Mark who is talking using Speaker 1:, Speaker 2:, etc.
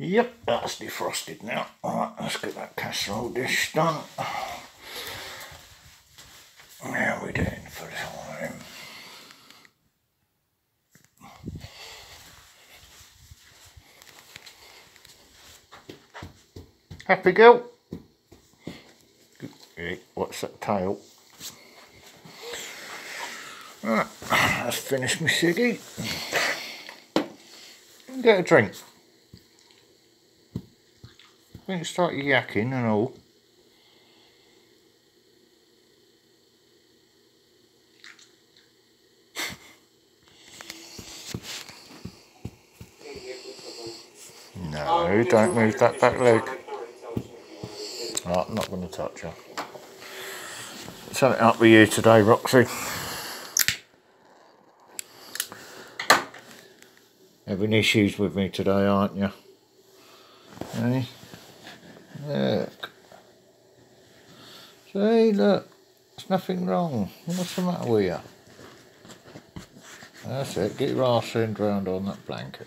Speaker 1: Yep, that's defrosted now. Alright, let's get that casserole dish done. How we doing for time? Happy girl? Hey, what's that tail? Right, let's finish my ciggy. Get a drink. When you start yakking and all. No, don't move that back leg. Oh, I'm not going to touch her. Something up with you today, Roxy. Having issues with me today, aren't you? Hey? Look. See, look. There's nothing wrong. What's the matter with you? That's it. Get your arse end round on that blanket.